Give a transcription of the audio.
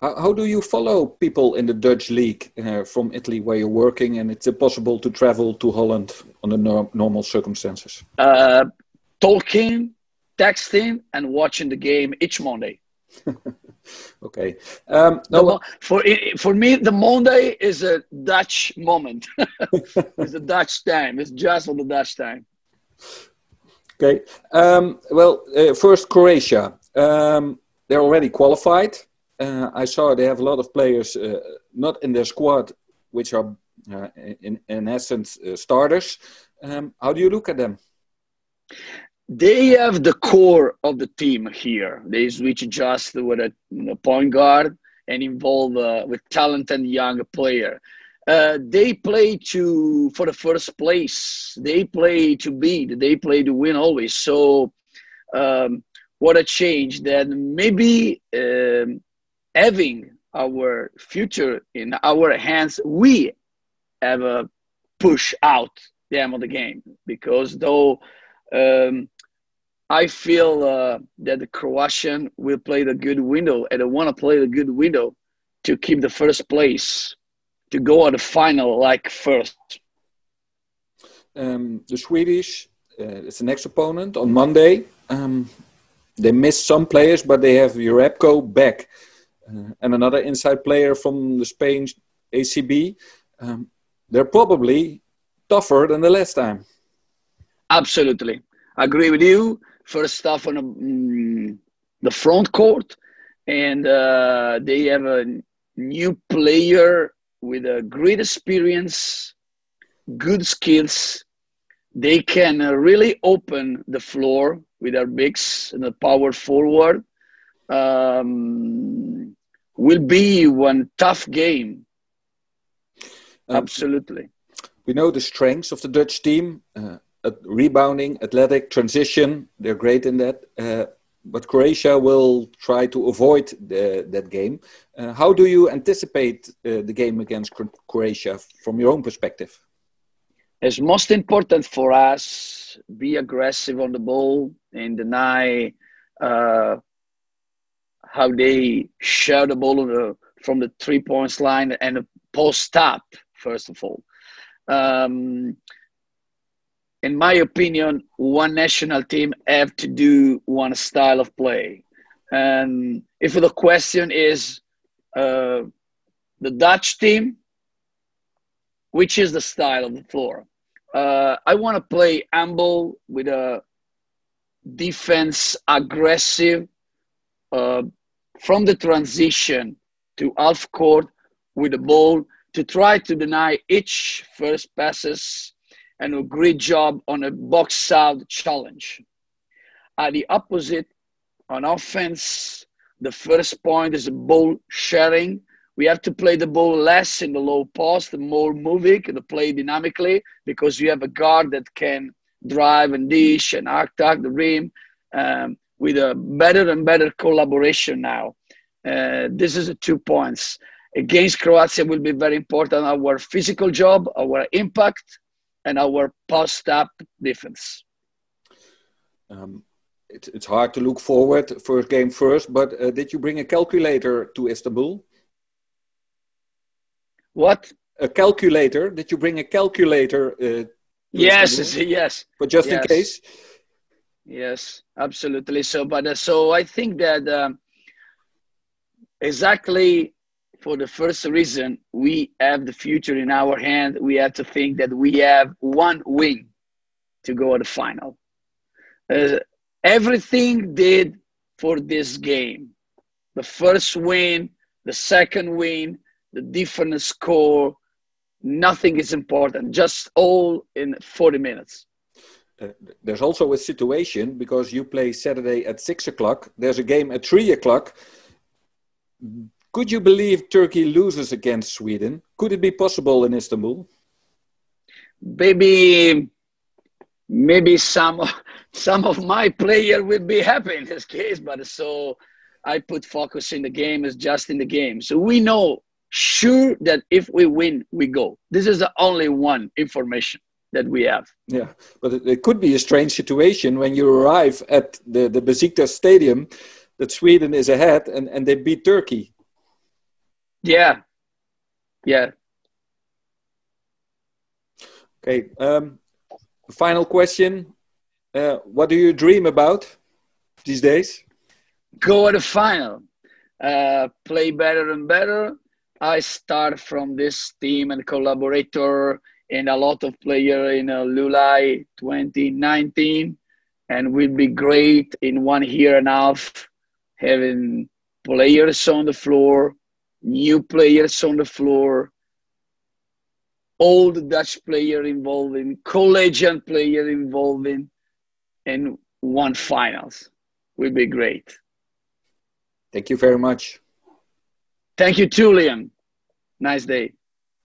How, how do you follow people in the Dutch league uh, from Italy where you're working and it's impossible to travel to Holland under no normal circumstances? Uh, talking, texting, and watching the game each Monday. okay. Um, no, for for me, the Monday is a Dutch moment. it's a Dutch time. It's just on the Dutch time. Okay. Um, well, uh, first Croatia. Um, they're already qualified. Uh, I saw they have a lot of players uh, not in their squad, which are uh, in, in essence uh, starters. Um, how do you look at them? They have the core of the team here. They switch just with a point guard and involve uh, with talented young player. Uh, they play to for the first place. They play to beat. They play to win always. So, um, what a change! That maybe um, having our future in our hands, we have a push out the end of the game because though um, I feel uh, that the Croatian will play the good window and I want to play the good window to keep the first place to go at the final like first. Um, the Swedish uh, is the next opponent on Monday. Um, they missed some players, but they have Jerebko back uh, and another inside player from the Spain ACB. Um, they're probably tougher than the last time. Absolutely, I agree with you. First stuff on the, mm, the front court, and uh, they have a new player with a great experience, good skills. They can uh, really open the floor with their bigs and the power forward. Um, will be one tough game. Um, Absolutely. We know the strengths of the Dutch team uh, rebounding, athletic, transition. They're great in that. Uh, but Croatia will try to avoid the, that game. Uh, how do you anticipate uh, the game against Croatia from your own perspective? It's most important for us be aggressive on the ball and deny uh, how they share the ball the, from the three points line and post up, first of all. Um, in my opinion, one national team have to do one style of play. And if the question is uh, the Dutch team, which is the style of the floor? Uh, I want to play humble with a defense aggressive, uh, from the transition to half court with the ball to try to deny each first passes and a great job on a box out challenge. At the opposite, on offense, the first point is a ball sharing. We have to play the ball less in the low post, the more moving, the play dynamically, because you have a guard that can drive and dish and act attack the rim. Um, with a better and better collaboration now. Uh, this is the two points. Against Croatia will be very important our physical job, our impact, and our post-up defense. Um, it, it's hard to look forward, first game first, but uh, did you bring a calculator to Istanbul? What? A calculator? Did you bring a calculator? Uh, yes, Istanbul? yes. But just yes. in case? Yes, absolutely. So, but uh, so I think that um, exactly for the first reason, we have the future in our hand. We have to think that we have one win to go to the final. Uh, everything did for this game. The first win, the second win, the different score, nothing is important. Just all in 40 minutes. There's also a situation because you play Saturday at six o'clock. There's a game at three o'clock. Could you believe Turkey loses against Sweden? Could it be possible in Istanbul? Maybe, maybe some some of my player will be happy in this case, but so I put focus in the game is just in the game. So we know sure that if we win, we go. This is the only one information that we have. Yeah, but it, it, could be a strange situation when you arrive at the, the Besiktas stadium that Sweden is ahead and, and they beat Turkey. Yeah, yeah. Okay. Um, final question: uh, What do you dream about these days? Go to the final. Uh, play better and better. I start from this team and collaborator and a lot of player in uh, Lulai 2019 and will be great in one year and a half having players on the floor, new players on the floor, old Dutch player involving, collegiate player involving, and one finals will be great. Thank you very much. Thank you too, Liam. Nice day.